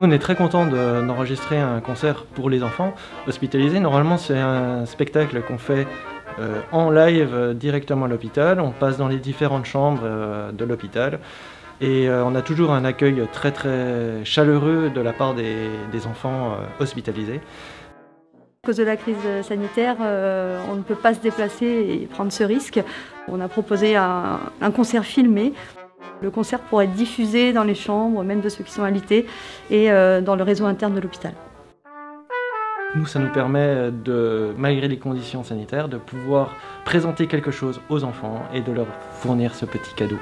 On est très content d'enregistrer un concert pour les enfants hospitalisés. Normalement, c'est un spectacle qu'on fait euh, en live euh, directement à l'hôpital. On passe dans les différentes chambres euh, de l'hôpital. Et on a toujours un accueil très très chaleureux de la part des, enfants hospitalisés. À cause de la crise sanitaire, on ne peut pas se déplacer et prendre ce risque. On a proposé un, concert filmé. Le concert pourrait être diffusé dans les chambres, même de ceux qui sont invités, et dans le réseau interne de l'hôpital. Nous, ça nous permet, de, malgré les conditions sanitaires, de pouvoir présenter quelque chose aux enfants et de leur fournir ce petit cadeau.